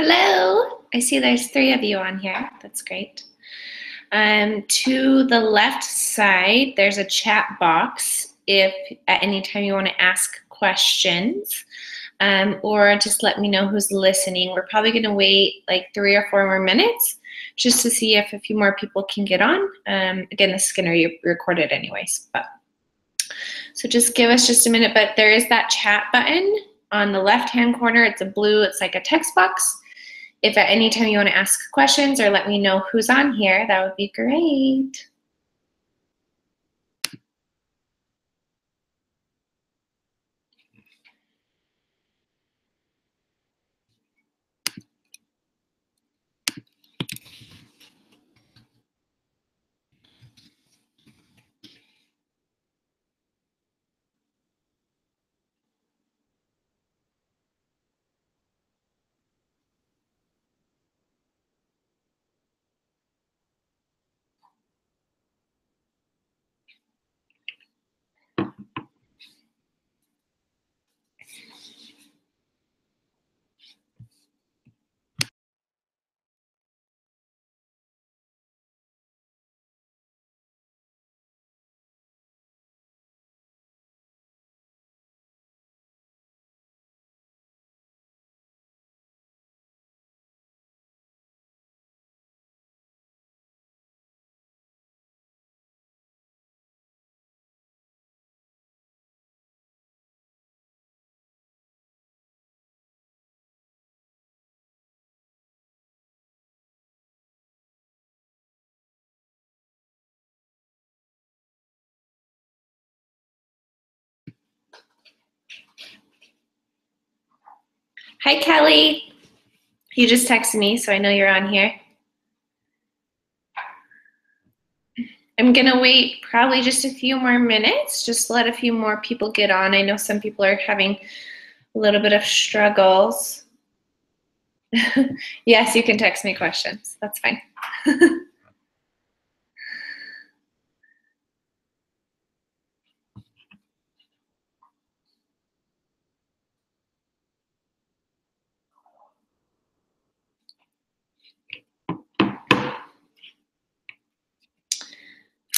Hello. I see there's three of you on here. That's great. Um, to the left side, there's a chat box if at any time you want to ask questions um, or just let me know who's listening. We're probably going to wait like three or four more minutes just to see if a few more people can get on. Um, again, this is going to be recorded anyways, but so just give us just a minute. But there is that chat button on the left-hand corner. It's a blue, it's like a text box. If at any time you want to ask questions or let me know who's on here, that would be great. Hi, Kelly. You just texted me, so I know you're on here. I'm gonna wait probably just a few more minutes, just let a few more people get on. I know some people are having a little bit of struggles. yes, you can text me questions. That's fine.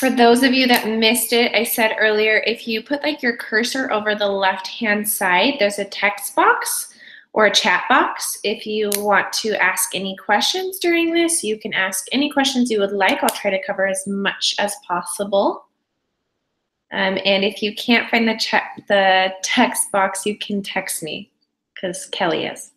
For those of you that missed it, I said earlier, if you put like your cursor over the left-hand side, there's a text box or a chat box. If you want to ask any questions during this, you can ask any questions you would like. I'll try to cover as much as possible. Um, and if you can't find the, the text box, you can text me because Kelly is.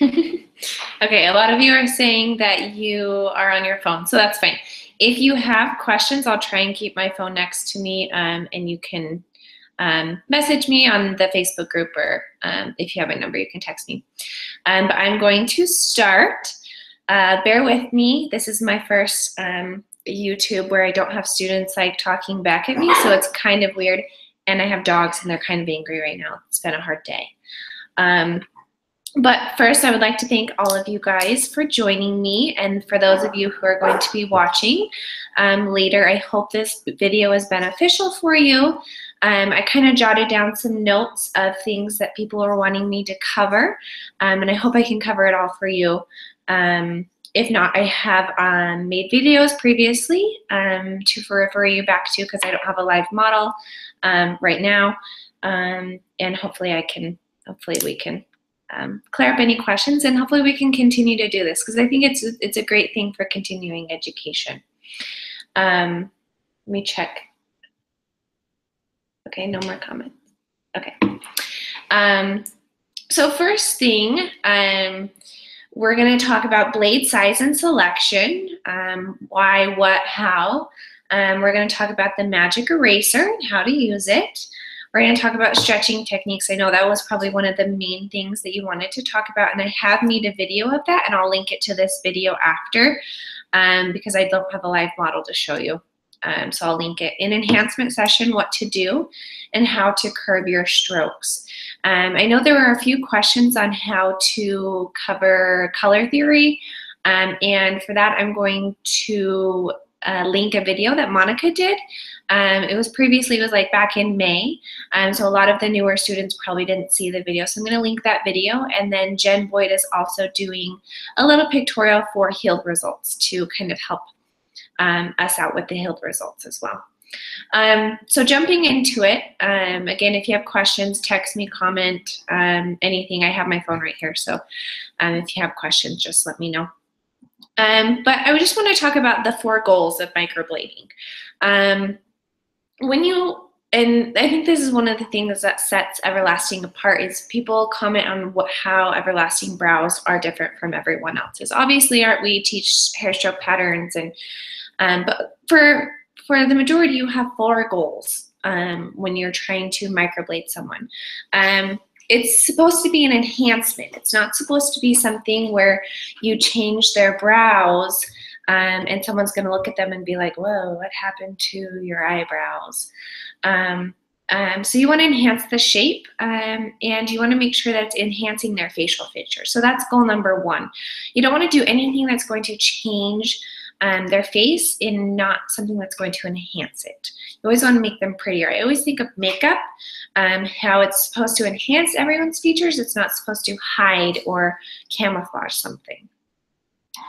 okay, a lot of you are saying that you are on your phone, so that's fine. If you have questions, I'll try and keep my phone next to me, um, and you can um, message me on the Facebook group, or um, if you have a number, you can text me. Um, but I'm going to start. Uh, bear with me. This is my first um, YouTube where I don't have students like talking back at me, so it's kind of weird. And I have dogs and they're kind of angry right now. It's been a hard day. But first, I would like to thank all of you guys for joining me. And for those of you who are going to be watching um, later, I hope this video is beneficial for you. Um, I kind of jotted down some notes of things that people are wanting me to cover. Um, and I hope I can cover it all for you. Um, if not, I have um, made videos previously um, to refer you back to because I don't have a live model right now. and hopefully I can, hopefully we can um, clear up any questions and hopefully we can continue to do this because I think it's it's a great thing for continuing education. Um, let me check. Okay, no more comments. Okay. Um, so first thing, um, we're going to talk about blade size and selection, um, why, what, how. Um, we're going to talk about the magic eraser and how to use it. We're going to talk about stretching techniques. I know that was probably one of the main things that you wanted to talk about, and I have made a video of that, and I'll link it to this video after um, because I don't have a live model to show you. Um, so I'll link it. In enhancement session, what to do and how to curb your strokes. Um, I know there were a few questions on how to cover color theory. Um, and for that, I'm going to uh, link a video that Monica did. Um, it was previously, it was like back in May. Um, so a lot of the newer students probably didn't see the video. So I'm going to link that video. And then Jen Boyd is also doing a little pictorial for healed results to kind of help um, us out with the healed results as well. Um, so jumping into it, um, again, if you have questions, text me, comment, um, anything. I have my phone right here. So um, if you have questions, just let me know. Um, but I just want to talk about the four goals of microblading. Um, when you and I think this is one of the things that sets Everlasting apart is people comment on what how Everlasting brows are different from everyone else's. Obviously, aren't we teach hair stroke patterns, and um, but for for the majority, you have four goals um, when you're trying to microblade someone. Um, it's supposed to be an enhancement. It's not supposed to be something where you change their brows um, and someone's going to look at them and be like, whoa, what happened to your eyebrows? Um, um, so you want to enhance the shape um, and you want to make sure that it's enhancing their facial features. So that's goal number one. You don't want to do anything that's going to change um, their face in not something that's going to enhance it. You always want to make them prettier. I always think of makeup, um, how it's supposed to enhance everyone's features. It's not supposed to hide or camouflage something.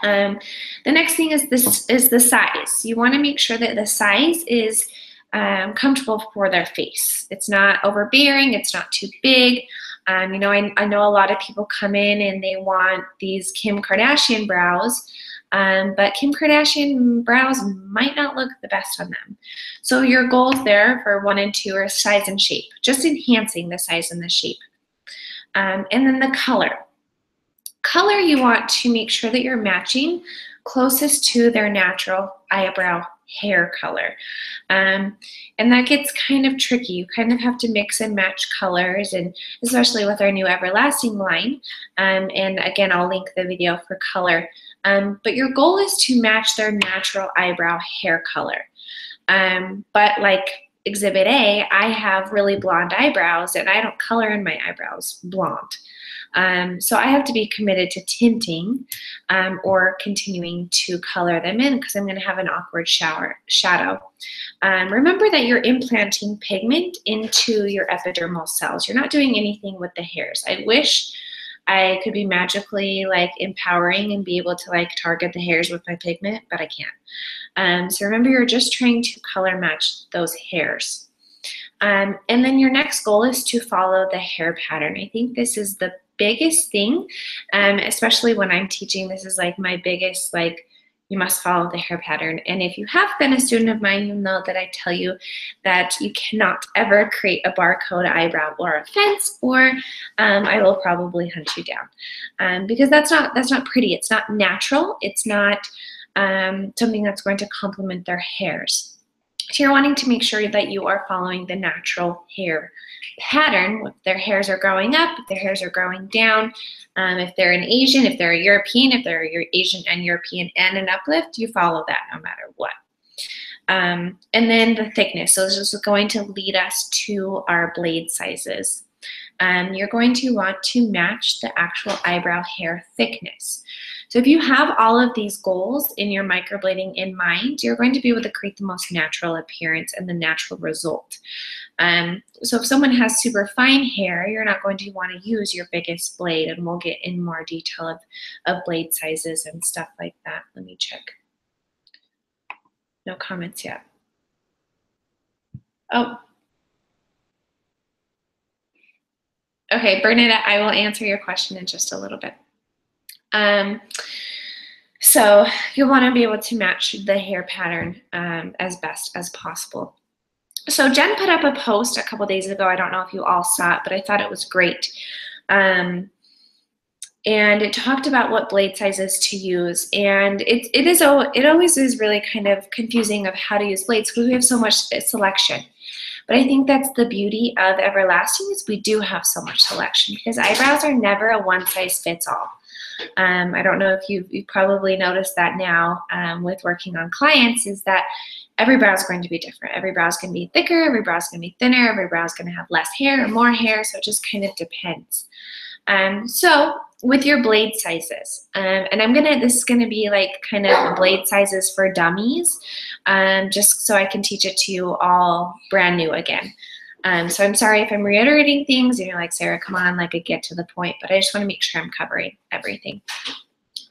Um, the next thing is this is the size. You want to make sure that the size is um, comfortable for their face. It's not overbearing. It's not too big. Um, you know, I, I know a lot of people come in and they want these Kim Kardashian brows, um, but Kim Kardashian brows might not look the best on them. So your goals there for one and two are size and shape, just enhancing the size and the shape. Um, and then the color. Color, you want to make sure that you're matching closest to their natural eyebrow hair color. Um, and that gets kind of tricky. You kind of have to mix and match colors, and especially with our new Everlasting line. Um, and again, I'll link the video for color. Um, but your goal is to match their natural eyebrow hair color. Um, but like Exhibit A, I have really blonde eyebrows, and I don't color in my eyebrows blonde. Um, so I have to be committed to tinting um, or continuing to color them in because I'm going to have an awkward shower, shadow. Um, remember that you're implanting pigment into your epidermal cells. You're not doing anything with the hairs. I wish I could be magically like empowering and be able to like target the hairs with my pigment, but I can't. Um, so remember, you're just trying to color match those hairs. Um, and then your next goal is to follow the hair pattern. I think this is the biggest thing, um, especially when I'm teaching. This is like my biggest like you must follow the hair pattern. And if you have been a student of mine, you'll know that I tell you that you cannot ever create a barcode eyebrow or a fence, or um, I will probably hunt you down um, because that's not that's not pretty. It's not natural. It's not um, something that's going to complement their hairs. So you're wanting to make sure that you are following the natural hair pattern. If their hairs are growing up, if their hairs are growing down, um, if they're an Asian, if they're a European, if they're Asian and European and an uplift, you follow that no matter what. Um, and then the thickness. So this is going to lead us to our blade sizes. Um, you're going to want to match the actual eyebrow hair thickness. So if you have all of these goals in your microblading in mind, you're going to be able to create the most natural appearance and the natural result. Um, so if someone has super fine hair, you're not going to want to use your biggest blade, and we'll get in more detail of, of blade sizes and stuff like that. Let me check. No comments yet. Oh. Okay, Bernadette, I will answer your question in just a little bit. Um, so you'll want to be able to match the hair pattern um, as best as possible. So Jen put up a post a couple days ago. I don't know if you all saw it, but I thought it was great. Um, and it talked about what blade sizes to use. And it, it is it always is really kind of confusing of how to use blades because we have so much selection. But I think that's the beauty of Everlasting is we do have so much selection because eyebrows are never a one size fits all. Um, I don't know if you've, you've probably noticed that now um, with working on clients is that every brow is going to be different. Every brow is going to be thicker, every brow is going to be thinner, every brow is going to have less hair or more hair, so it just kind of depends. Um, so with your blade sizes, um, and I'm gonna, this is gonna be like kind of blade sizes for dummies, um, just so I can teach it to you all brand new again. Um, so I'm sorry if I'm reiterating things and you're like, Sara, come on, like I get to the point, but I just wanna make sure I'm covering everything.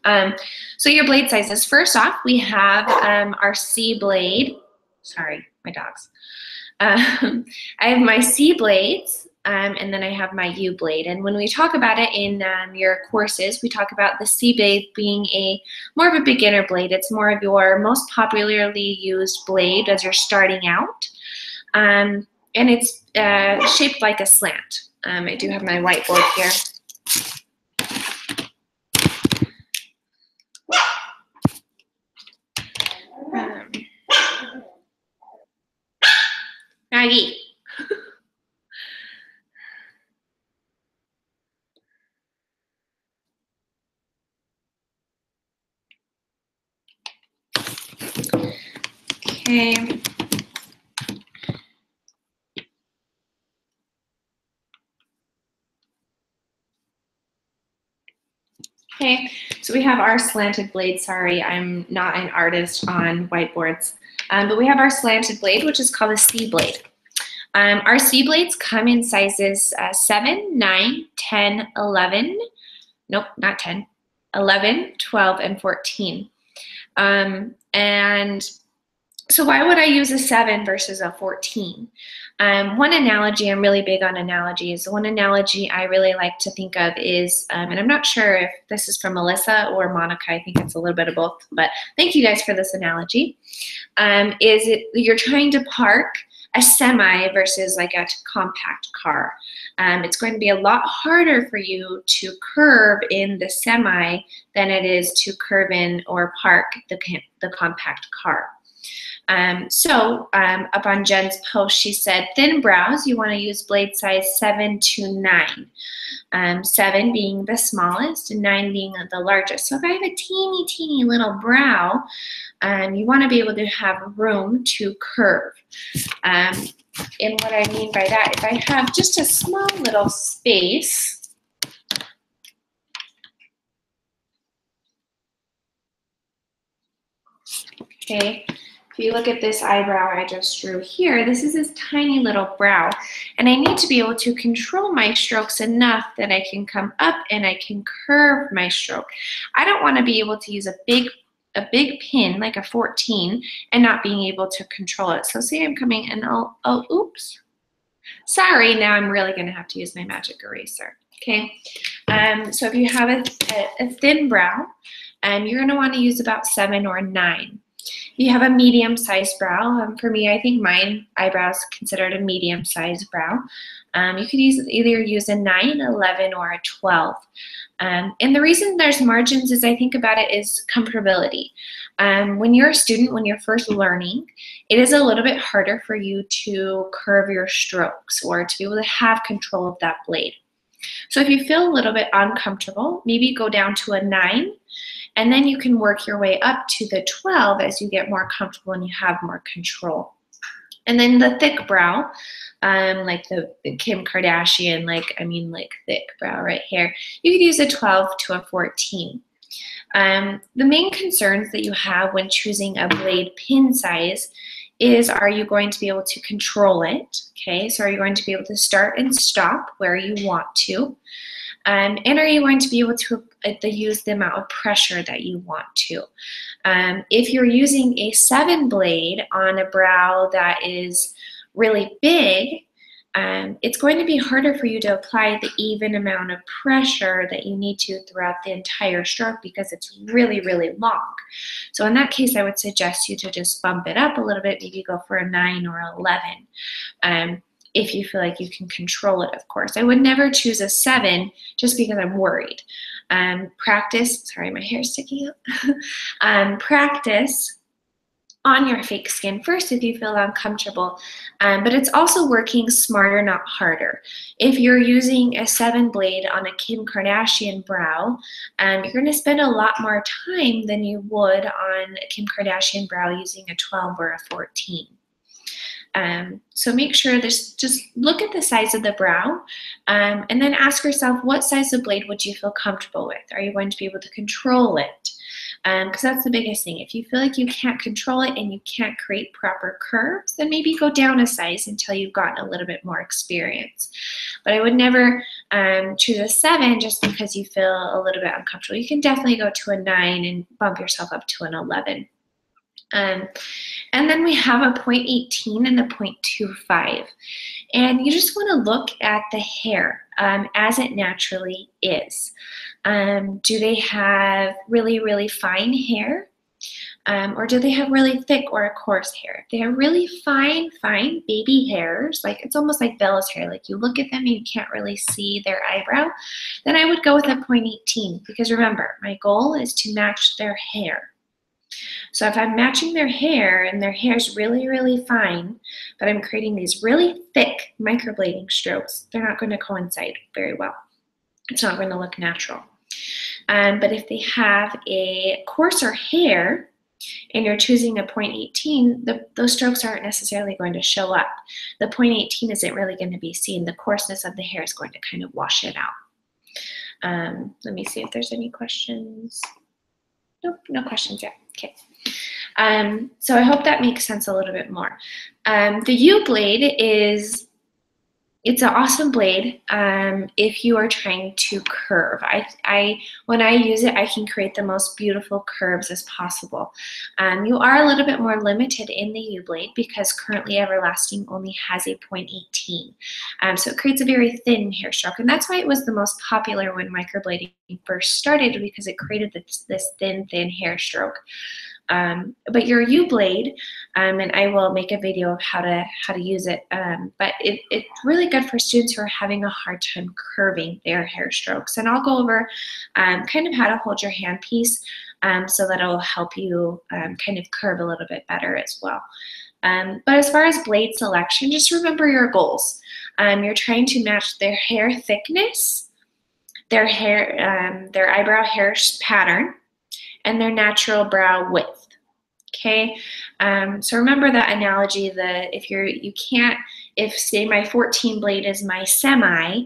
Um, so your blade sizes, first off, we have um, our C blade. Sorry, my dogs. Um, I have my C blades, um, and then I have my U blade. And when we talk about it in um, your courses, we talk about the C blade being a more of a beginner blade. It's more of your most popularly used blade as you're starting out. Um, and it's uh, shaped like a slant. I do have my whiteboard here. Um, Okay. Okay, so we have our slanted blade. Sorry, I'm not an artist on whiteboards. Um, but we have our slanted blade, which is called a C blade. Um, our C blades come in sizes uh, 7, 9, 10, 11, nope, not 10, 11, 12, and 14. Um, and so why would I use a 7 versus a 14? Um, one analogy, I'm really big on analogies. One analogy I really like to think of is, um, and I'm not sure if this is from Melissa or Monica, I think it's a little bit of both, but thank you guys for this analogy, um, is it, you're trying to park a semi versus like a compact car. Um, it's going to be a lot harder for you to curve in the semi than it is to curve in or park the, the compact car. Um, so um, up on Jen's post, she said thin brows, you want to use blade size 7 to 9. Um, 7 being the smallest and 9 being the largest. So if I have a teeny, teeny little brow, um, you want to be able to have room to curve. Um, and what I mean by that, if I have just a small little space, okay, if you look at this eyebrow I just drew here, this is this tiny little brow. And I need to be able to control my strokes enough that I can come up and I can curve my stroke. I don't want to be able to use a big a big pin like a 14 and not being able to control it. So say I'm coming and I'll, oh, oops. Sorry, now I'm really going to have to use my magic eraser. Okay, um, so if you have a, a, a thin brow, um, you're going to want to use about seven or nine you have a medium sized brow. Um, for me, I think mine eyebrows considered a medium sized brow. Um, you could use either use a 9, 11, or a 12. Um, and the reason there's margins is I think about it is comfortability. Um, when you're a student, when you're first learning, it is a little bit harder for you to curve your strokes or to be able to have control of that blade. So if you feel a little bit uncomfortable, maybe go down to a 9 and then you can work your way up to the 12 as you get more comfortable and you have more control. And then the thick brow, um, like the, Kim Kardashian, like, I mean, like thick brow right here, you could use a 12 to a 14. Um, the main concerns that you have when choosing a blade pin size is are you going to be able to control it? Okay, so are you going to be able to start and stop where you want to? Um, and are you going to be able to uh, use the amount of pressure that you want to? Um, if you're using a seven blade on a brow that is really big, um, it's going to be harder for you to apply the even amount of pressure that you need to throughout the entire stroke because it's really, really long. So in that case, I would suggest you to just bump it up a little bit, maybe go for a 9 or 11. Um, if you feel like you can control it, of course. I would never choose a seven just because I'm worried. Um, practice, sorry, my hair is sticking out. um, practice on your fake skin first if you feel uncomfortable, um, but it's also working smarter, not harder. If you're using a seven blade on a Kim Kardashian brow, um, you're going to spend a lot more time than you would on a Kim Kardashian brow using a 12 or a 14. Um, so make sure there's just look at the size of the brow um, and then ask yourself what size of blade would you feel comfortable with? Are you going to be able to control it? Because um, that's the biggest thing. If you feel like you can't control it and you can't create proper curves, then maybe go down a size until you've gotten a little bit more experience. But I would never um, choose a seven just because you feel a little bit uncomfortable. You can definitely go to a nine and bump yourself up to an 11. Um, and then we have a 0.18 and the 0.25. And you just want to look at the hair um, as it naturally is. Um, do they have really, really fine hair? Um, or do they have really thick or coarse hair? If they have really fine, fine baby hairs, like it's almost like Bella's hair, like you look at them and you can't really see their eyebrow, then I would go with a 0.18 because remember, my goal is to match their hair. So if I'm matching their hair and their hair is really, really fine, but I'm creating these really thick microblading strokes, they're not going to coincide very well. It's not going to look natural. Um, but if they have a coarser hair and you're choosing a 0.18, the, those strokes aren't necessarily going to show up. The 0.18 isn't really going to be seen. The coarseness of the hair is going to kind of wash it out. Um, let me see if there's any questions. Nope, no questions yet. Okay. Um, so I hope that makes sense a little bit more. Um, the U blade is it's an awesome blade um, if you are trying to curve. I, I, when I use it, I can create the most beautiful curves as possible. Um, you are a little bit more limited in the U-blade because currently Everlasting only has a 0.18. Um, so it creates a very thin hair stroke, and that's why it was the most popular when microblading first started because it created this, this thin, thin hair stroke. Um, but your U-blade, um, and I will make a video of how to how to use it. Um, but it, it's really good for students who are having a hard time curving their hair strokes. And I'll go over um, kind of how to hold your handpiece um, so that it will help you um, kind of curve a little bit better as well. Um, but as far as blade selection, just remember your goals. Um, you're trying to match their hair thickness, their hair, um, their eyebrow hair pattern, and their natural brow width. Okay, um, so remember that analogy that if you're, you can't, if say my 14 blade is my semi,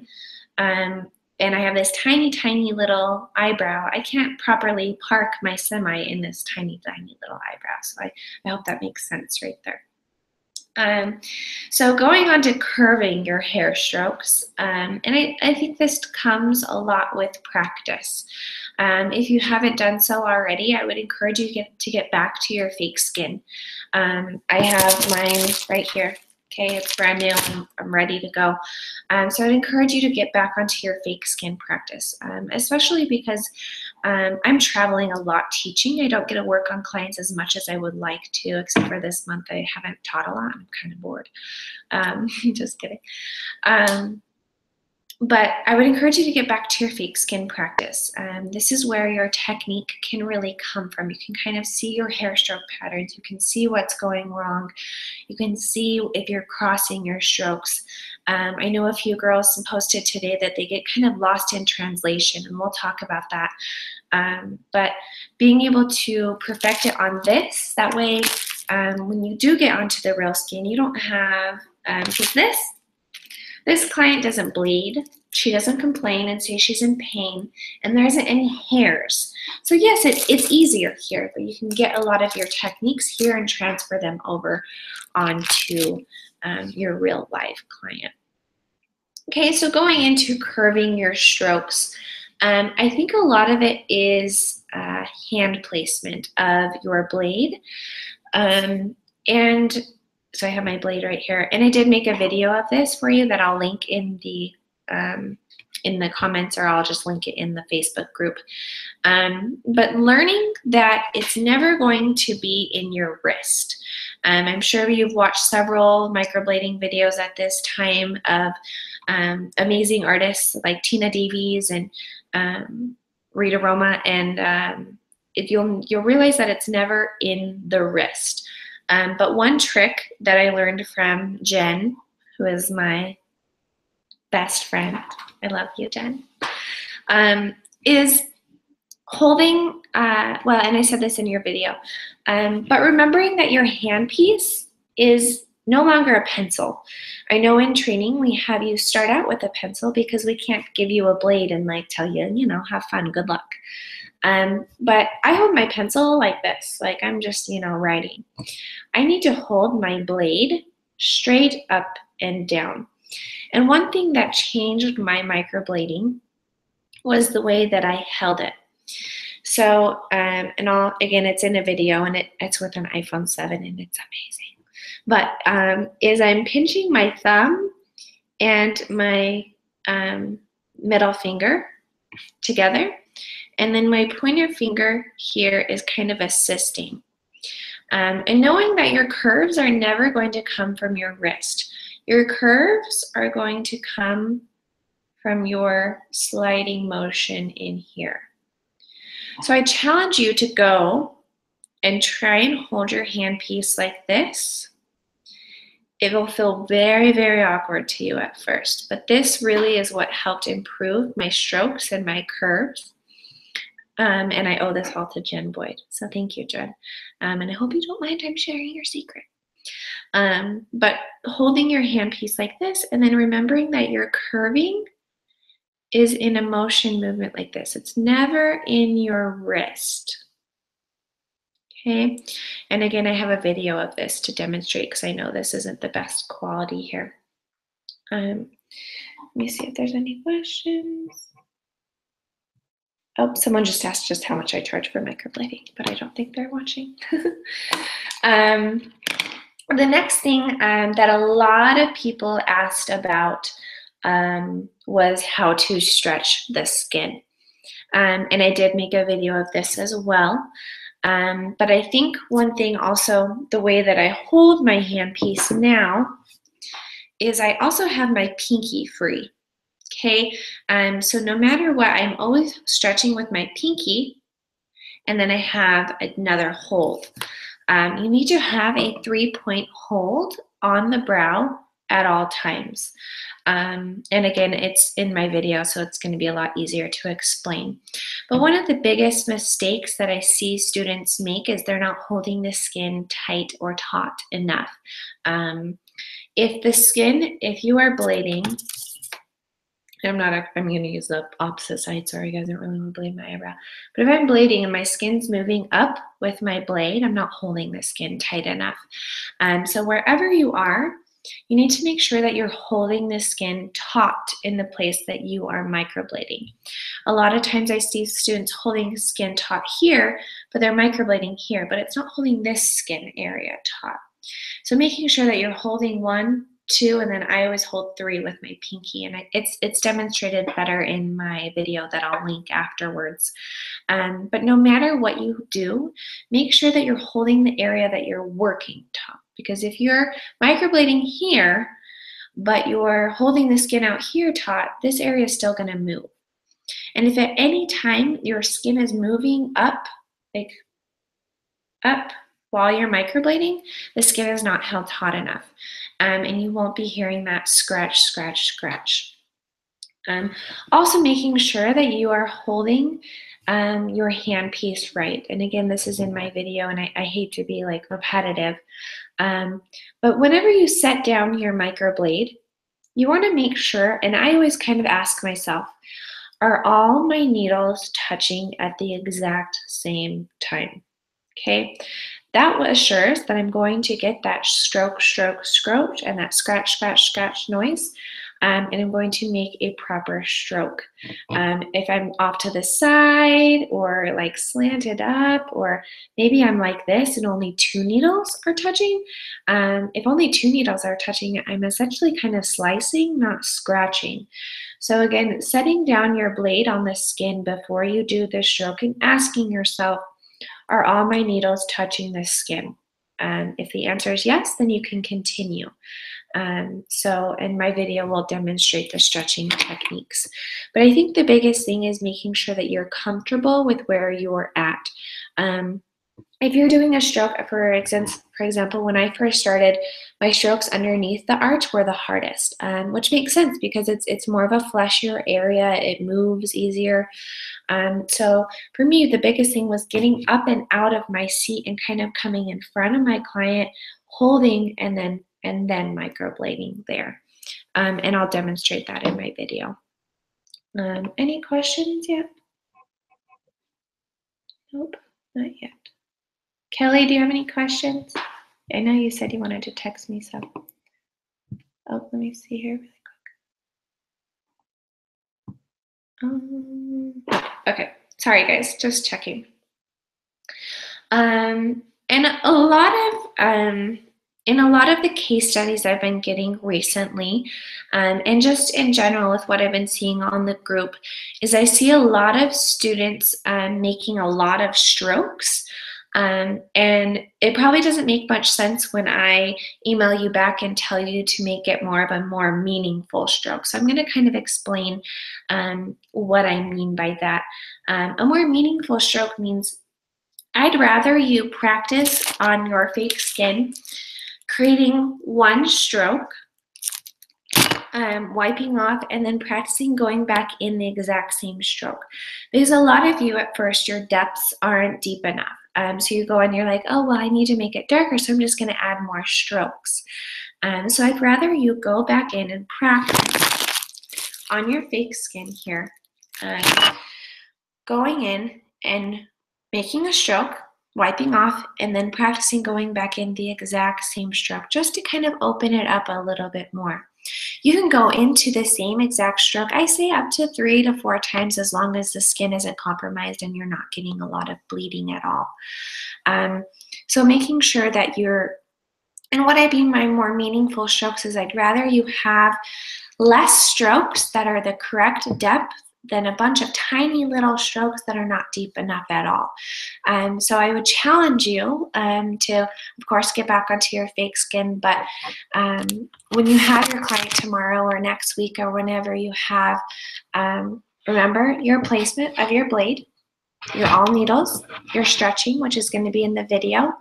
um, and I have this tiny, tiny little eyebrow, I can't properly park my semi in this tiny, tiny little eyebrow. So I, I hope that makes sense right there. Um, so going on to curving your hair strokes, um, and I, I think this comes a lot with practice. Um, if you haven't done so already, I would encourage you to get, to get back to your fake skin. Um, I have mine right here. Okay, it's brand new. I'm, I'm ready to go. Um, so I'd encourage you to get back onto your fake skin practice, um, especially because um, I'm traveling a lot teaching. I don't get to work on clients as much as I would like to, except for this month I haven't taught a lot. I'm kind of bored. Um, just kidding. But I would encourage you to get back to your fake skin practice. Um, this is where your technique can really come from. You can kind of see your hair stroke patterns. You can see what's going wrong. You can see if you're crossing your strokes. Um, I know a few girls posted today that they get kind of lost in translation, and we'll talk about that. Um, but being able to perfect it on this, that way um, when you do get onto the real skin, you don't have, um, this this client doesn't bleed. She doesn't complain and say she's in pain, and there isn't any hairs. So yes, it, it's easier here, but you can get a lot of your techniques here and transfer them over onto um, your real life client. Okay, so going into curving your strokes, um, I think a lot of it is uh, hand placement of your blade. Um, and so I have my blade right here. And I did make a video of this for you that I'll link in the um, in the comments or I'll just link it in the Facebook group. Um, but learning that it's never going to be in your wrist. Um, I'm sure you've watched several microblading videos at this time of um, amazing artists like Tina Davies and um, Rita Roma, and um, if you'll you'll realize that it's never in the wrist. Um, but one trick that I learned from Jen, who is my best friend, I love you, Jen, um, is holding, uh, well, and I said this in your video, um, but remembering that your handpiece is no longer a pencil. I know in training we have you start out with a pencil because we can't give you a blade and like tell you, you know, have fun, good luck. Um, but I hold my pencil like this, like I'm just, you know, writing. I need to hold my blade straight up and down. And one thing that changed my microblading was the way that I held it. So, um, and I'll, again, it's in a video and it, it's with an iPhone 7 and it's amazing. But um, is I'm pinching my thumb and my um, middle finger together and then my pointer finger here is kind of assisting. Um, and knowing that your curves are never going to come from your wrist. Your curves are going to come from your sliding motion in here. So I challenge you to go and try and hold your handpiece like this. It will feel very, very awkward to you at first, but this really is what helped improve my strokes and my curves. Um, and I owe this all to Jen Boyd. So thank you, Jen. Um, and I hope you don't mind I'm sharing your secret. Um, but holding your handpiece like this and then remembering that your curving is in a motion movement like this. It's never in your wrist. Okay, and again, I have a video of this to demonstrate because I know this isn't the best quality here. Um, let me see if there's any questions. Oh, someone just asked just how much I charge for microblading, but I don't think they're watching. um, the next thing um, that a lot of people asked about um, was how to stretch the skin. Um, and I did make a video of this as well. Um, but I think one thing also, the way that I hold my handpiece now, is I also have my pinky free. Okay, um, so no matter what, I'm always stretching with my pinky, and then I have another hold. Um, you need to have a three-point hold on the brow at all times. Um, and again, it's in my video, so it's going to be a lot easier to explain. But one of the biggest mistakes that I see students make is they're not holding the skin tight or taut enough. Um, if the skin, if you are blading, I'm not, I'm going to use the opposite side. Sorry, guys, I don't really want to blade my eyebrow. But if I'm blading and my skin's moving up with my blade, I'm not holding the skin tight enough. Um, so wherever you are, you need to make sure that you're holding the skin taut in the place that you are microblading. A lot of times I see students holding skin taut here, but they're microblading here, but it's not holding this skin area taut. So making sure that you're holding one two, and then I always hold three with my pinky, and it's it's demonstrated better in my video that I'll link afterwards. Um, but no matter what you do, make sure that you're holding the area that you're working top, because if you're microblading here, but you're holding the skin out here taut, this area is still going to move. And if at any time your skin is moving up, like up while you're microblading, the skin is not held hot enough. Um, and you won't be hearing that scratch, scratch, scratch. Um, also making sure that you are holding um, your hand piece right. And again, this is in my video and I, I hate to be like repetitive. Um, but whenever you set down your microblade, you want to make sure, and I always kind of ask myself, are all my needles touching at the exact same time? Okay, that assures that I'm going to get that stroke, stroke, stroke, and that scratch, scratch, scratch noise um, and I'm going to make a proper stroke. Um, if I'm off to the side or like slanted up, or maybe I'm like this and only two needles are touching, um, if only two needles are touching, I'm essentially kind of slicing, not scratching. So again, setting down your blade on the skin before you do the stroke and asking yourself, are all my needles touching the skin? Um, if the answer is yes, then you can continue. Um, so, and my video will demonstrate the stretching techniques. But I think the biggest thing is making sure that you're comfortable with where you're at. Um, if you're doing a stroke, for example, for example, when I first started, my strokes underneath the arch were the hardest, um, which makes sense because it's it's more of a fleshier area. It moves easier. Um, so for me, the biggest thing was getting up and out of my seat and kind of coming in front of my client, holding and then and then microblading there. Um, and I'll demonstrate that in my video. Um, any questions yet? Nope, not yet. Kelly, do you have any questions? I know you said you wanted to text me some. Oh, let me see here really quick. Um, okay, sorry guys, just checking. Um, and a lot of um, in a lot of the case studies I've been getting recently, um, and just in general with what I've been seeing on the group, is I see a lot of students um, making a lot of strokes. Um, and it probably doesn't make much sense when I email you back and tell you to make it more of a more meaningful stroke. So I'm going to kind of explain um, what I mean by that. Um, a more meaningful stroke means I'd rather you practice on your fake skin creating one stroke, um, wiping off, and then practicing going back in the exact same stroke. Because a lot of you at first, your depths aren't deep enough. Um, so you go and you're like, oh, well, I need to make it darker, so I'm just going to add more strokes. Um, so I'd rather you go back in and practice on your fake skin here, uh, going in and making a stroke, wiping off, and then practicing going back in the exact same stroke just to kind of open it up a little bit more. You can go into the same exact stroke, I say up to three to four times as long as the skin isn't compromised and you're not getting a lot of bleeding at all. Um, so making sure that you're, and what I mean by more meaningful strokes is I'd rather you have less strokes that are the correct depth than a bunch of tiny little strokes that are not deep enough at all. Um, so I would challenge you um, to, of course, get back onto your fake skin, but um, when you have your client tomorrow or next week or whenever you have, um, remember your placement of your blade you're all needles, you're stretching, which is going to be in the video.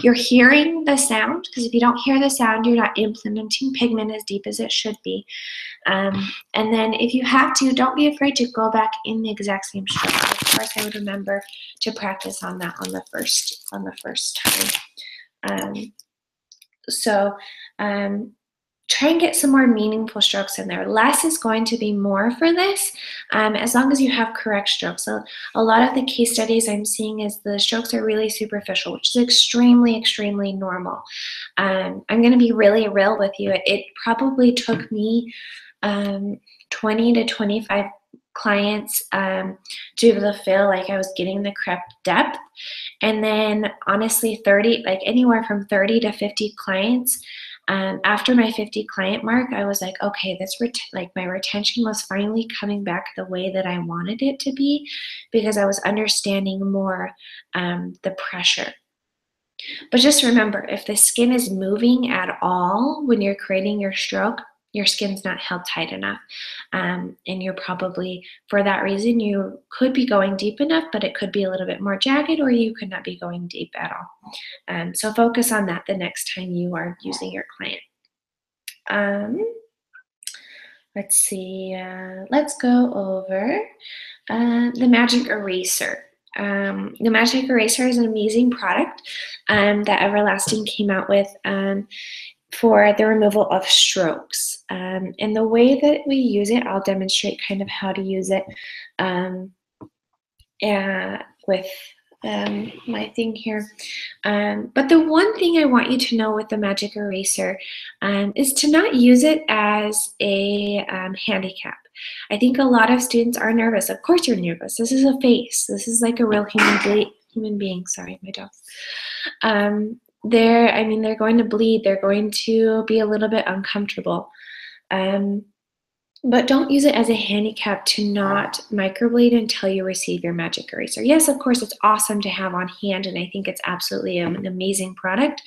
You're hearing the sound, because if you don't hear the sound, you're not implementing pigment as deep as it should be. Um, and then if you have to, don't be afraid to go back in the exact same stroke. Of course, I would remember to practice on that on the first on the first time. Um, so um, try and get some more meaningful strokes in there. Less is going to be more for this um, as long as you have correct strokes. So a lot of the case studies I'm seeing is the strokes are really superficial, which is extremely, extremely normal. Um, I'm going to be really real with you. It, it probably took me um, 20 to 25 clients um, to be able to feel like I was getting the correct depth. And then honestly, 30, like anywhere from 30 to 50 clients um, after my 50 client mark, I was like, okay, this like my retention was finally coming back the way that I wanted it to be because I was understanding more um, the pressure. But just remember, if the skin is moving at all when you're creating your stroke, your skin's not held tight enough. Um, and you're probably, for that reason, you could be going deep enough, but it could be a little bit more jagged, or you could not be going deep at all. Um, so focus on that the next time you are using your client. Um, let's see, uh, let's go over uh, the Magic Eraser. Um, the Magic Eraser is an amazing product um, that Everlasting came out with. Um, for the removal of strokes. Um, and the way that we use it, I'll demonstrate kind of how to use it um, uh, with um, my thing here. Um, but the one thing I want you to know with the Magic Eraser um, is to not use it as a um, handicap. I think a lot of students are nervous. Of course you're nervous. This is a face. This is like a real human, human being. Sorry, my dog. Um, they're i mean they're going to bleed they're going to be a little bit uncomfortable um, but don't use it as a handicap to not microblade until you receive your magic eraser. Yes, of course, it's awesome to have on hand, and I think it's absolutely an amazing product,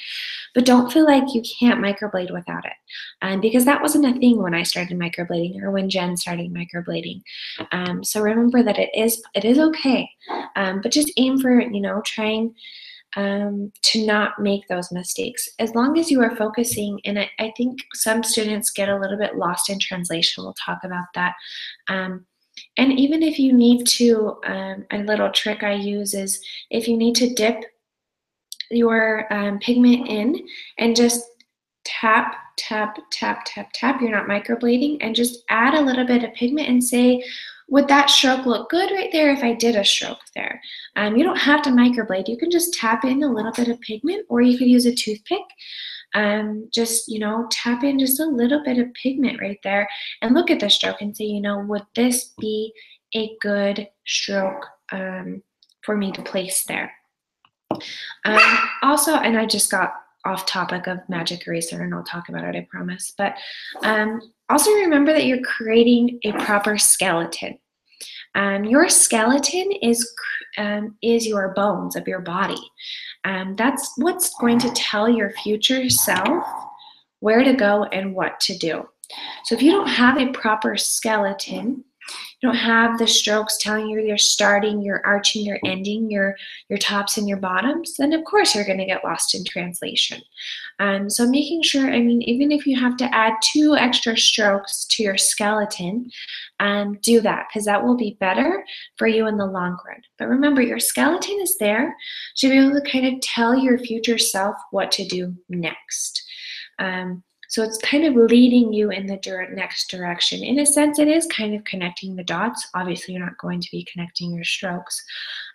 but don't feel like you can't microblade without it. Um, because that wasn't a thing when I started microblading or when Jen started microblading. Um, so remember that it is it is okay, um, but just aim for, you know, trying um, to not make those mistakes. As long as you are focusing, and I, I, think some students get a little bit lost in translation. We'll talk about that. Um, and even if you need to, um, a little trick I use is if you need to dip your um, pigment in and just tap, tap, tap, tap, tap, you're not microblading, and just add a little bit of pigment and say, would that stroke look good right there if I did a stroke there? Um, you don't have to microblade. You can just tap in a little bit of pigment or you could use a toothpick. Um, just, you know, tap in just a little bit of pigment right there and look at the stroke and say, you know, would this be a good stroke um, for me to place there? Um, also, and I just got off topic of magic eraser and I'll talk about it, I promise. But um, also remember that you're creating a proper skeleton. Um, your skeleton is um, is your bones of your body. Um, that's what's going to tell your future self where to go and what to do. So if you don't have a proper skeleton, you don't have the strokes telling you you're starting, you're arching, you're ending, your your tops and your bottoms, then of course you're going to get lost in translation. Um, so making sure, I mean, even if you have to add two extra strokes to your skeleton, um, do that because that will be better for you in the long run. But remember, your skeleton is there to be able to kind of tell your future self what to do next. Um, so it's kind of leading you in the next direction. In a sense, it is kind of connecting the dots. Obviously, you're not going to be connecting your strokes,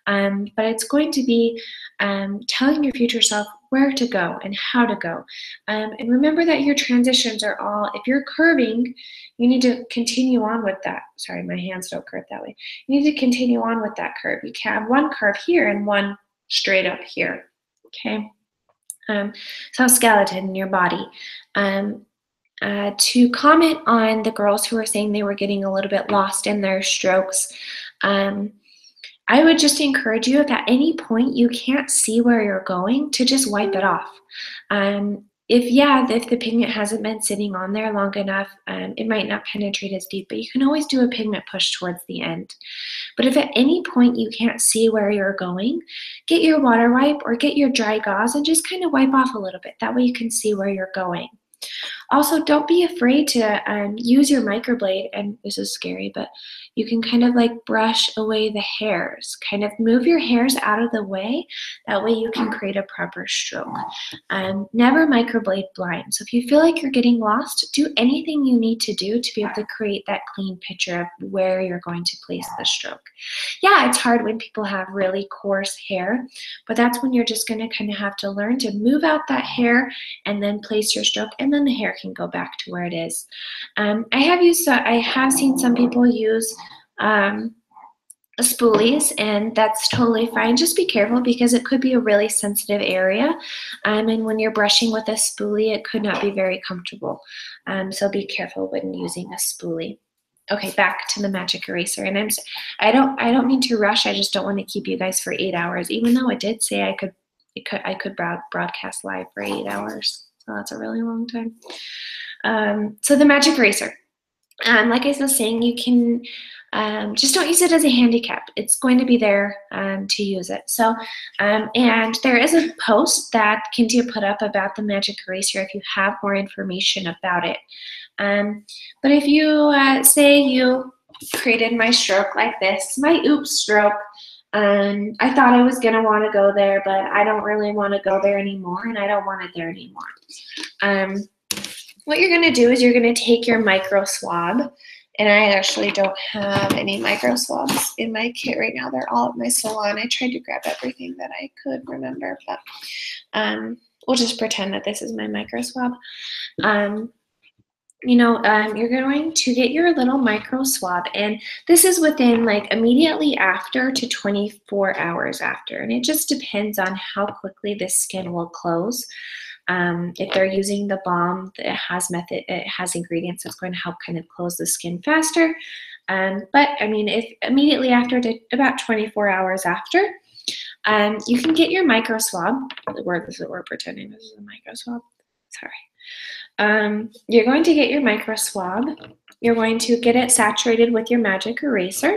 um, but it's going to be um, telling your future self where to go and how to go. Um, and remember that your transitions are all, if you're curving, you need to continue on with that. Sorry, my hands don't curve that way. You need to continue on with that curve. You can have one curve here and one straight up here. Okay. Um, so skeleton in your body. Um, uh, to comment on the girls who were saying they were getting a little bit lost in their strokes, um, I would just encourage you if at any point you can't see where you're going to just wipe it off. Um, if yeah, if the pigment hasn't been sitting on there long enough, um, it might not penetrate as deep, but you can always do a pigment push towards the end. But if at any point you can't see where you're going, get your water wipe or get your dry gauze and just kind of wipe off a little bit. That way you can see where you're going. Also, don't be afraid to um, use your microblade, and this is scary, but you can kind of like brush away the hairs, kind of move your hairs out of the way. That way you can create a proper stroke. Um, never microblade blind. So if you feel like you're getting lost, do anything you need to do to be able to create that clean picture of where you're going to place the stroke. Yeah, it's hard when people have really coarse hair, but that's when you're just going to kind of have to learn to move out that hair and then place your stroke, and then the hair can go back to where it is. Um, I have used, I have seen some people use um, spoolies and that's totally fine. Just be careful because it could be a really sensitive area. Um, and when you're brushing with a spoolie it could not be very comfortable. Um, so be careful when using a spoolie. Okay back to the magic eraser. And i'm i don't i don't mean to rush. I just don't want to keep you guys for eight hours even though it did say i could it could i could broad, broadcast live for eight hours. So that's a really long time. Um, so the magic eraser. Um, like I was saying, you can um, just don't use it as a handicap. It's going to be there um, to use it. So, um, and there is a post that Kintia put up about the magic eraser if you have more information about it. Um, but if you uh, say you created my stroke like this, my oops stroke, um, I thought I was gonna want to go there, but I don't really want to go there anymore, and I don't want it there anymore. Um, what you're gonna do is you're gonna take your micro swab, and I actually don't have any micro swabs in my kit right now. They're all at my salon. I tried to grab everything that I could remember, but um, we'll just pretend that this is my micro swab. Um, you know, um, you're going to get your little micro swab, and this is within like immediately after to 24 hours after, and it just depends on how quickly the skin will close. Um, if they're using the balm, it has method, it has ingredients that's going to help kind of close the skin faster. Um, but I mean, if immediately after, about 24 hours after, um, you can get your micro swab. We're, we're pretending this is a micro swab. Sorry. Um, you're going to get your micro swab. You're going to get it saturated with your magic eraser.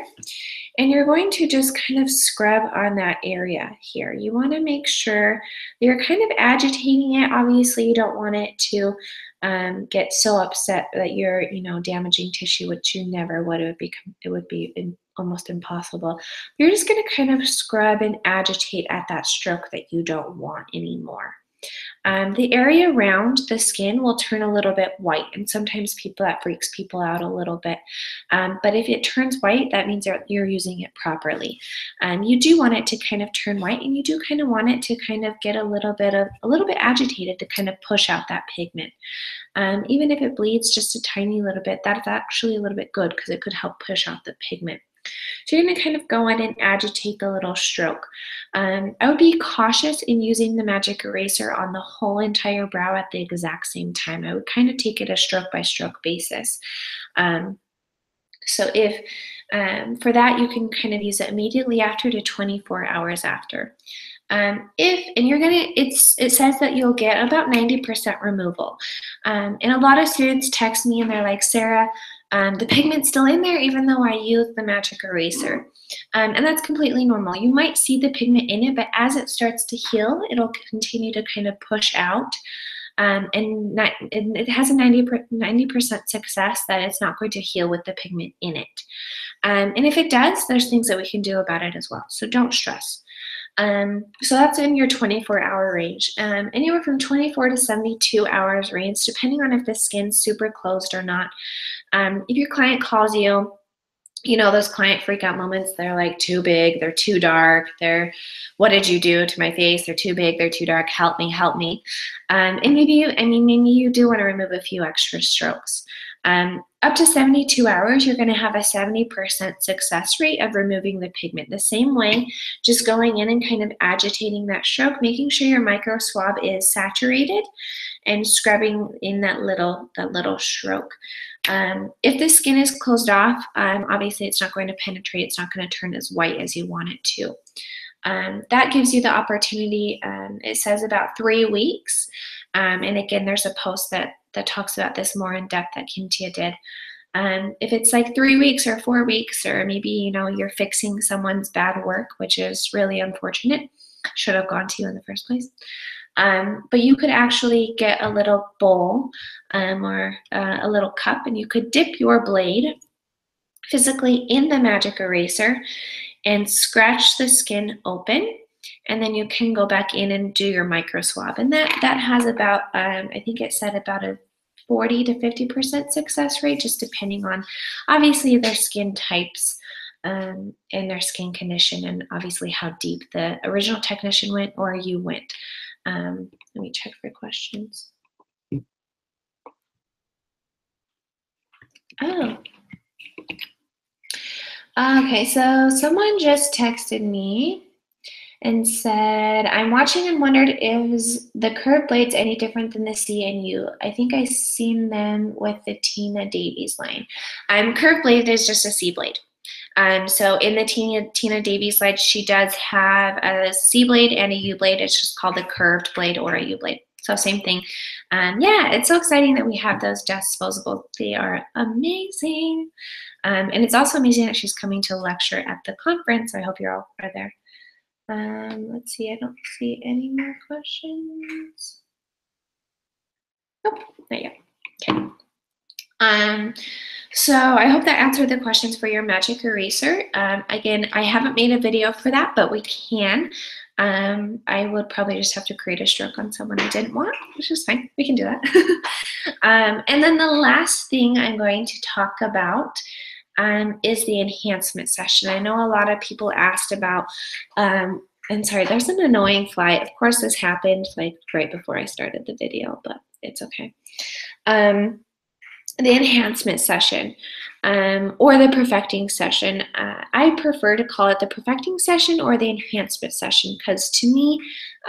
And you're going to just kind of scrub on that area here. You want to make sure you're kind of agitating it. Obviously, you don't want it to um, get so upset that you're, you know, damaging tissue, which you never would. It would be, it would be in, almost impossible. You're just going to kind of scrub and agitate at that stroke that you don't want anymore. Um, the area around the skin will turn a little bit white, and sometimes people that freaks people out a little bit. Um, but if it turns white, that means you're, using it properly. Um, you do want it to kind of turn white, and you do kind of want it to kind of get a little bit of a little bit agitated to kind of push out that pigment. Um, even if it bleeds just a tiny little bit, that's actually a little bit good because it could help push out the pigment. So you're to kind of go in and agitate the little stroke. Um, I would be cautious in using the magic eraser on the whole entire brow at the exact same time. I would kind of take it a stroke by stroke basis. Um, so if um, for that, you can kind of use it immediately after to 24 hours after. Um, if and you're gonna, it's it says that you'll get about 90% removal. Um, and a lot of students text me and they're like, Sara, um, the pigment's still in there even though I used the magic eraser. Um, and that's completely normal. You might see the pigment in it, but as it starts to heal, it'll continue to kind of push out. Um, and, and, it has a 90, percent success that it's not going to heal with the pigment in it. Um, and if it does, there's things that we can do about it as well. So don't stress. Um, so that's in your 24 hour range. Um, anywhere from 24 to 72 hours range, depending on if the skin's super closed or not. Um, if your client calls you, you know those client freak out moments they're like too big they're too dark they're what did you do to my face they're too big they're too dark help me help me um, and maybe you i mean maybe you do want to remove a few extra strokes um, up to 72 hours, you're going to have a 70% success rate of removing the pigment. The same way, just going in and kind of agitating that stroke, making sure your micro swab is saturated and scrubbing in that little, that little stroke. Um, if the skin is closed off, um, obviously it's not going to penetrate. It's not going to turn as white as you want it to. Um, that gives you the opportunity, um, it says about three weeks. Um, and again, there's a post that that talks about this more in depth that Kintia did. Um, if it's like three weeks or four weeks, or maybe you know you're fixing someone's bad work, which is really unfortunate, should have gone to you in the first place. Um, but you could actually get a little bowl um, or uh, a little cup, and you could dip your blade physically in the magic eraser and scratch the skin open and then you can go back in and do your micro swab. And that, that has about, um, I think it said about a 40 to 50% success rate, just depending on obviously their skin types um, and their skin condition, and obviously how deep the original technician went or you went. Um, let me check for questions. Oh. Okay, so someone just texted me and said, I'm watching and wondered is the curved blades any different than the CNU? I think I seen them with the Tina Davies line. Um, curved blade is just a C blade. Um, so in the Tina, Tina Davies line, she does have a C blade and a U blade. It's just called the curved blade or a U blade. So same thing. um, yeah, it's so exciting that we have those disposable. They are amazing. Um, and it's also amazing that she's coming to lecture at the conference. I hope you're all are there. Um, let's see, I don't see any more questions. Oh, there you go. Okay. Um, so I hope that answered the questions for your magic eraser. Um, again, I haven't made a video for that, but we can. Um, I would probably just have to create a stroke on someone I didn't want, which is fine. We can do that. um, and then the last thing I'm going to talk about um, is the enhancement session. I know a lot of people asked about, um, and sorry, there's an annoying fly. Of course, this happened like right before I started the video, but it's okay. Um, the enhancement session um, or the perfecting session. Uh, I prefer to call it the perfecting session or the enhancement session because to me,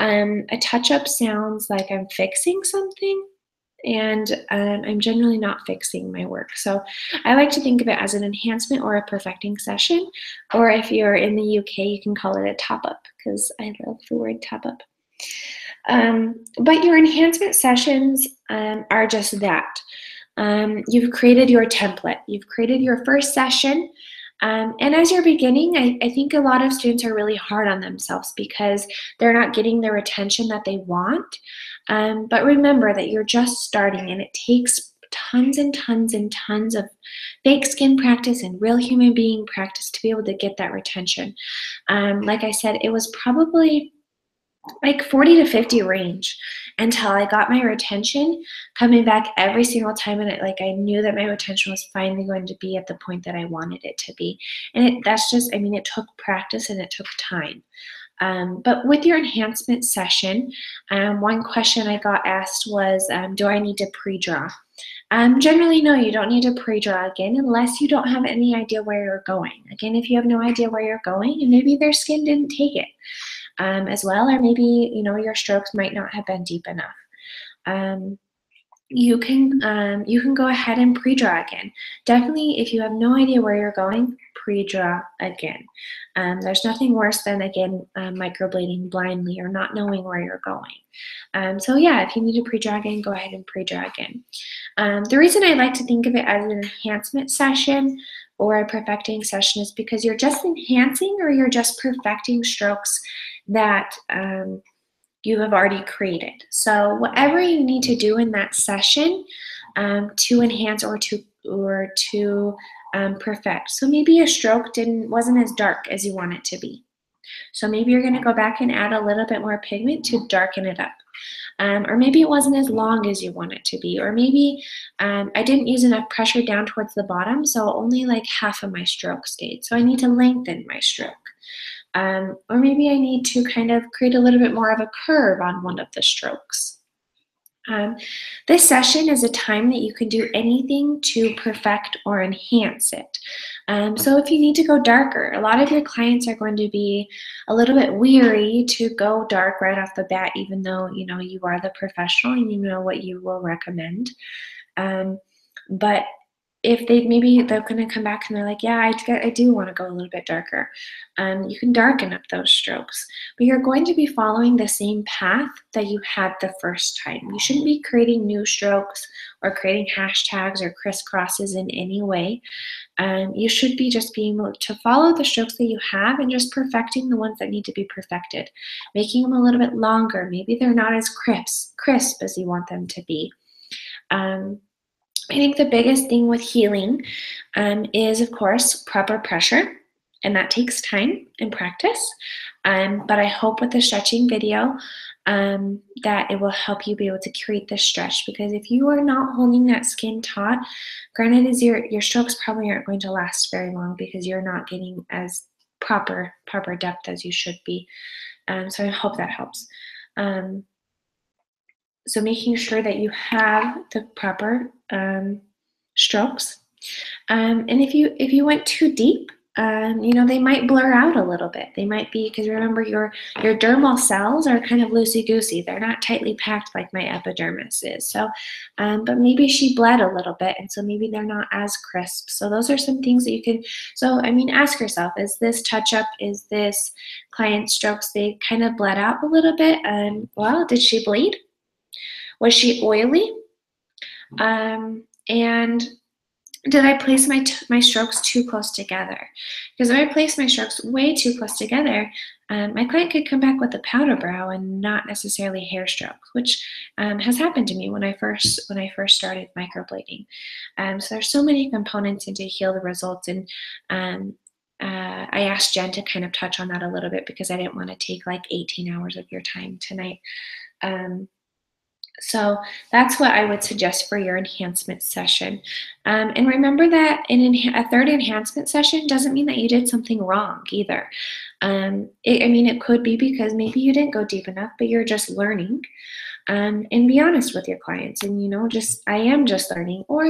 um, a touch up sounds like I'm fixing something and um, I'm generally not fixing my work. So I like to think of it as an enhancement or a perfecting session, or if you're in the UK, you can call it a top up because I love the word top up. Um, but your enhancement sessions um, are just that. Um, you've created your template. You've created your first session. Um, and as you're beginning, I, I, think a lot of students are really hard on themselves because they're not getting the retention that they want. Um, but remember that you're just starting and it takes tons and tons and tons of fake skin practice and real human being practice to be able to get that retention. Um, like I said, it was probably like 40 to 50 range until I got my retention coming back every single time and it, like I knew that my retention was finally going to be at the point that I wanted it to be. And it, that's just I mean it took practice and it took time. Um, but with your enhancement session um, one question I got asked was um, do I need to pre-draw? Um, generally, no, you don't need to pre-draw again unless you don't have any idea where you're going. Again, if you have no idea where you're going and maybe their skin didn't take it, um, as well, or maybe you know your strokes might not have been deep enough. Um, you can um, you can go ahead and pre-draw again. Definitely, if you have no idea where you're going, pre-draw again. Um, there's nothing worse than again uh, microblading blindly or not knowing where you're going. Um, so yeah, if you need to pre-draw again, go ahead and pre-draw again. Um, the reason I like to think of it as an enhancement session or a perfecting session is because you're just enhancing or you're just perfecting strokes that um, you have already created. So whatever you need to do in that session um, to enhance or to or to um, perfect. So maybe a stroke didn't wasn't as dark as you want it to be. So maybe you're going to go back and add a little bit more pigment to darken it up. Um, or maybe it wasn't as long as you want it to be, or maybe um, I didn't use enough pressure down towards the bottom, so only like half of my stroke stayed. So I need to lengthen my stroke. Um, or maybe I need to kind of create a little bit more of a curve on one of the strokes. Um, this session is a time that you can do anything to perfect or enhance it. Um, so if you need to go darker, a lot of your clients are going to be a little bit weary to go dark right off the bat, even though you know you are the professional and you know what you will recommend. Um, but if they maybe they're going to come back and they're like, yeah, I, I do want to go a little bit darker. Um, you can darken up those strokes, but you're going to be following the same path that you had the first time. You shouldn't be creating new strokes or creating hashtags or crisscrosses in any way. Um, you should be just being able to follow the strokes that you have and just perfecting the ones that need to be perfected, making them a little bit longer. Maybe they're not as crisp, crisp as you want them to be. Um, I think the biggest thing with healing um, is, of course, proper pressure, and that takes time and practice. Um, but I hope with the stretching video um, that it will help you be able to create the stretch because if you are not holding that skin taut, granted is your, your strokes probably aren't going to last very long because you're not getting as proper proper depth as you should be. Um, so I hope that helps. Um, so making sure that you have the proper um, strokes. Um, and if you if you went too deep, um, you know, they might blur out a little bit. They might be, because remember your, your dermal cells are kind of loosey-goosey. They're not tightly packed like my epidermis is. So, um, but maybe she bled a little bit, and so maybe they're not as crisp. So those are some things that you can, so I mean, ask yourself, is this touch-up, is this client strokes, they kind of bled out a little bit? Um, well, did she bleed? Was she oily? Um, and did I place my, my strokes too close together? Because if I place my strokes way too close together, um, my client could come back with a powder brow and not necessarily hair strokes, which um, has happened to me when I first when I first started microblading. Um, so there's so many components into heal the results, and um, uh, I asked Jen to kind of touch on that a little bit because I didn't want to take like 18 hours of your time tonight. Um, so that's what I would suggest for your enhancement session. Um, and remember that in a third enhancement session doesn't mean that you did something wrong either. Um, it, I mean, it could be because maybe you didn't go deep enough, but you're just learning. Um, and be honest with your clients and you know just i am just learning or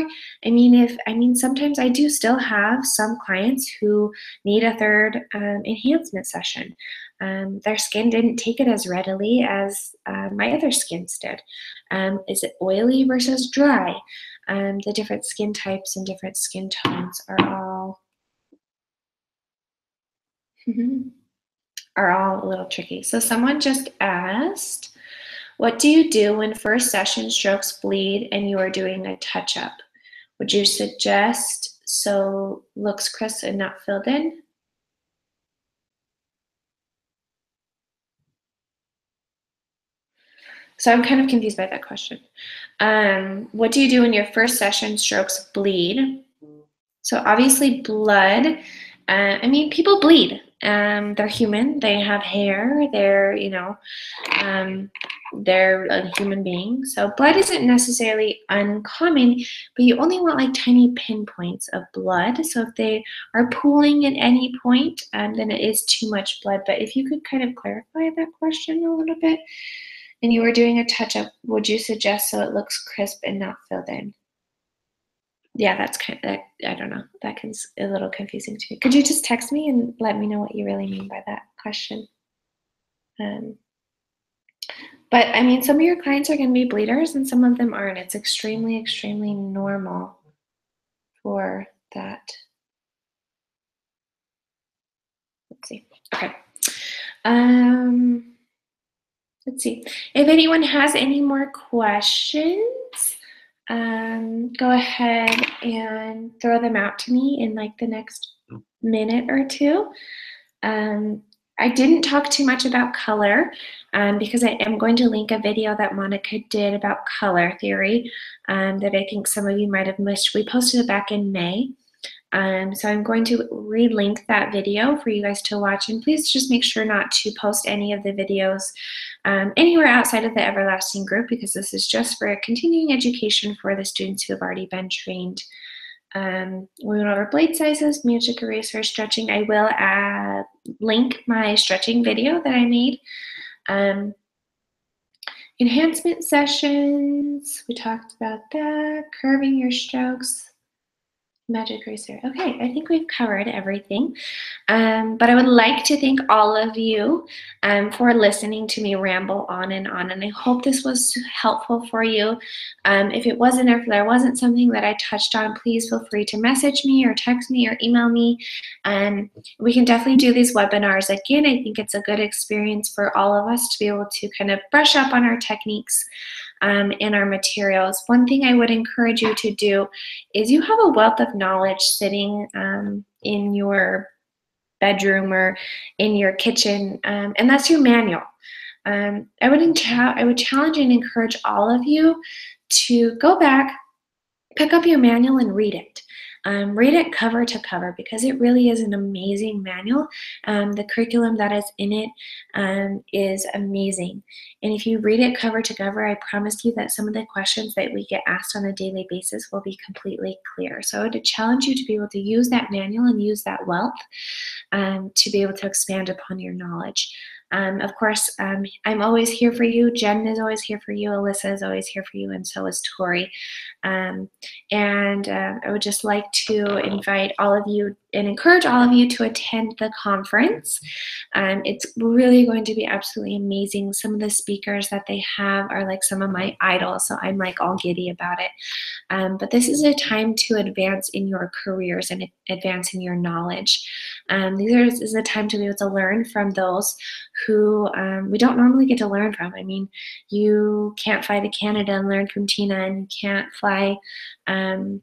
i mean if i mean sometimes i do still have some clients who need a third um, enhancement session um, their skin didn't take it as readily as uh, my other skins did. Um, is it oily versus dry? Um, the different skin types and different skin tones are all are all a little tricky. So someone just asked, what do you do when first session strokes bleed and you are doing a touch up? Would you suggest so looks crisp and not filled in? So I'm kind of confused by that question. Um, what do you do when your first session strokes bleed? So obviously blood, uh, I mean, people bleed. Um, they're human. They have hair. They're, you know, um, they're a human being. So blood isn't necessarily uncommon, but you only want like tiny pinpoints of blood. So if they are pooling at any point, um, then it is too much blood. But if you could kind of clarify that question a little bit, and you were doing a touch up, would you suggest so it looks crisp and not filled in? Yeah, that's kind of, I don't know. That can a little confusing to me. Could you just text me and let me know what you really mean by that question? Um, but I mean, some of your clients are going to be bleeders and some of them aren't. It's extremely, extremely normal for that. Let's see. Okay. Um, let's see. If anyone has any more questions, um, go ahead and throw them out to me in like the next minute or two. Um, I didn't talk too much about color um, because I am going to link a video that Monica did about color theory um, that I think some of you might have missed. We posted it back in May. Um, so I'm going to relink that video for you guys to watch. And please just make sure not to post any of the videos um, anywhere outside of the Everlasting group because this is just for continuing education for the students who have already been trained. Um, we went over blade sizes, magic eraser, stretching. I will add, link my stretching video that I made. Um, enhancement sessions, we talked about that. Curving your strokes, Magic eraser. Okay, I think we've covered everything. Um, but I would like to thank all of you um, for listening to me ramble on and on. And I hope this was helpful for you. Um, if it wasn't, or if there wasn't something that I touched on, please feel free to message me or text me or email me. Um, we can definitely do these webinars again. I think it's a good experience for all of us to be able to kind of brush up on our techniques um, in our materials. One thing I would encourage you to do is you have a wealth of knowledge sitting um, in your bedroom or in your kitchen, um, and that's your manual. Um, I would I would challenge and encourage all of you to go back, pick up your manual and read it. Um, read it cover to cover because it really is an amazing manual. Um, the curriculum that is in it um, is amazing. And if you read it cover to cover, I promise you that some of the questions that we get asked on a daily basis will be completely clear. So I would challenge you to be able to use that manual and use that wealth um, to be able to expand upon your knowledge. Um, of course, um, I'm always here for you. Jen is always here for you. Alyssa is always here for you, and so is Tori. Um, and uh, I would just like to invite all of you and encourage all of you to attend the conference. Um, it's really going to be absolutely amazing. Some of the speakers that they have are like some of my idols, so I'm like all giddy about it. Um, but this is a time to advance in your careers and advance in your knowledge. Um, these are, is a time to be able to learn from those who um, we don't normally get to learn from. I mean, you can't fly to Canada and learn from Tina, and you can't fly um,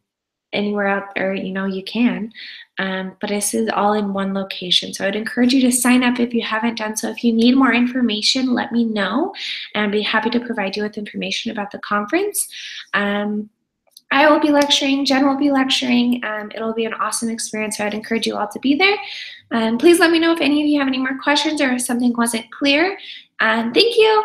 anywhere out there, you know you can. Um, but this is all in one location. So i'd encourage you to sign up if you haven't done so. If you need more information let me know and I'd be happy to provide you with information about the conference. Um, I will be lecturing, Jen will be lecturing. Um, it'll be an awesome experience, so I'd encourage you all to be there. Um, please let me know if any of you have any more questions or if something wasn't clear. Um, thank you.